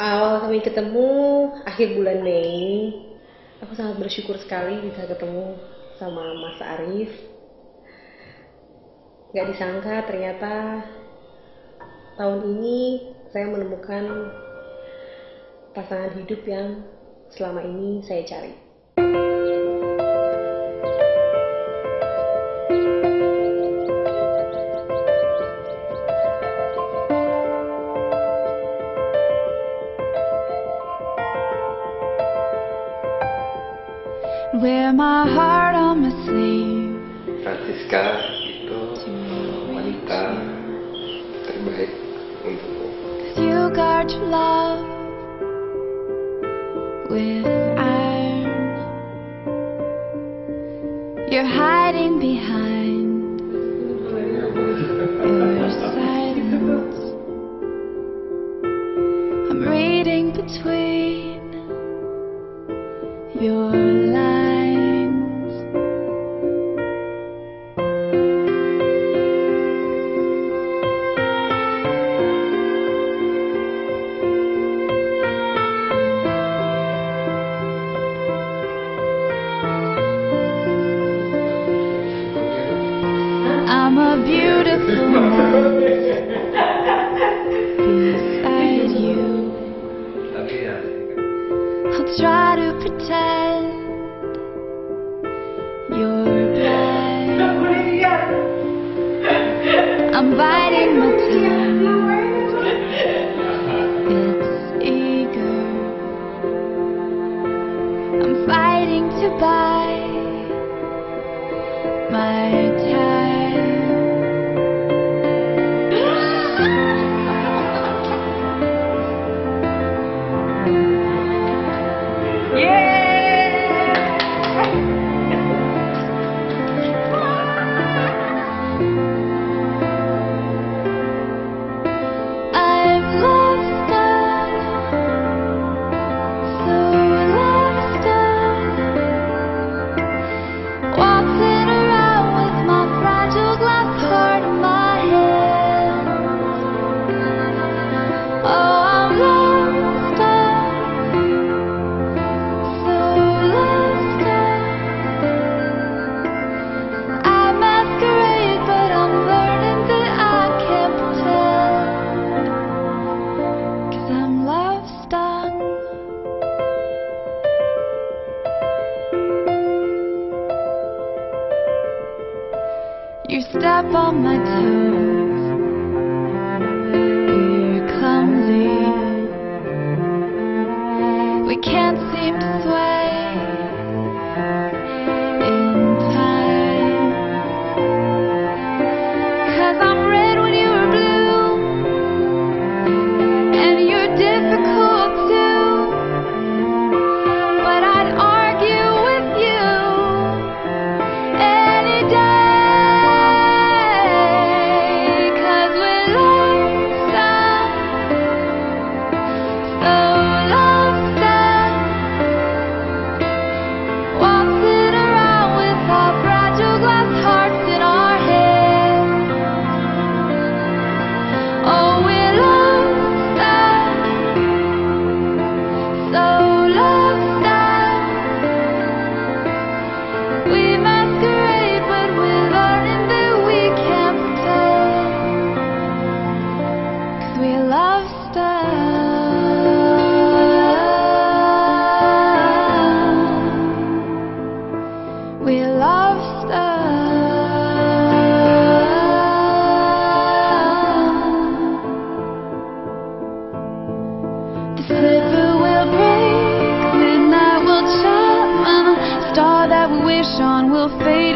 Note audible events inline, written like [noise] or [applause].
awal kami ketemu akhir bulan Mei. Aku sangat bersyukur sekali bisa ketemu sama Mas Arif. Gak disangka ternyata tahun ini saya menemukan pasangan hidup yang selama ini saya cari. My heart on my sleeve. Francisca itu wanita terbaik untukku. You guard your love with iron. You're hiding behind your silence. I'm reading between your I'm a beautiful [laughs] mess beside you. I'll try to pretend you're blind. I'm biting my tongue. It's eager. I'm fighting to buy You step on my toes. We're clumsy. We can't seem to sway will fade